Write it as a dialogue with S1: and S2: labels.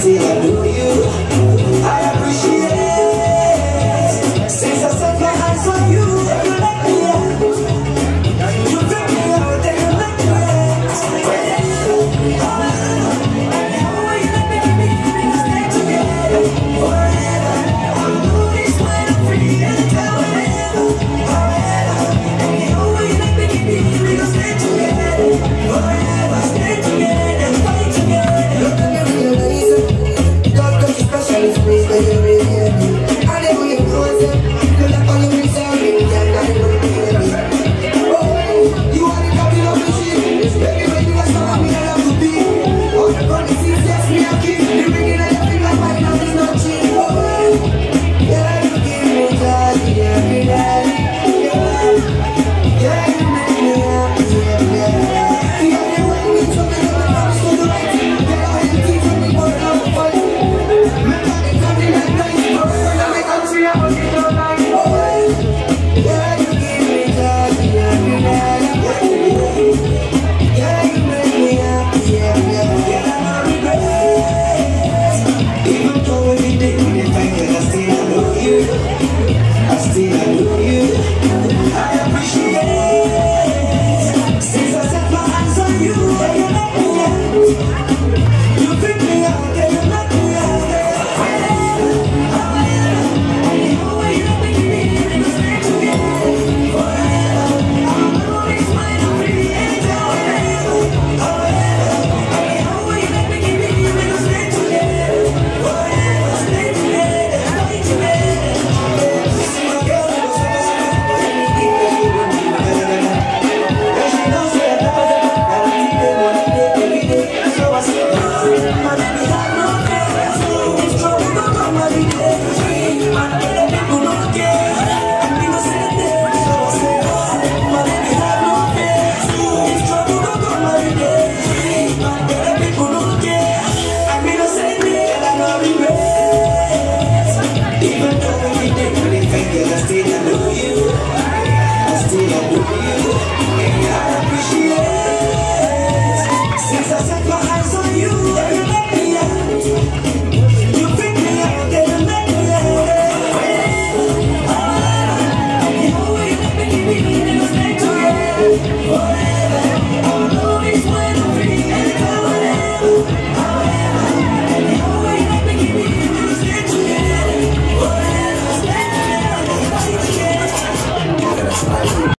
S1: still everything Since I set my eyes on you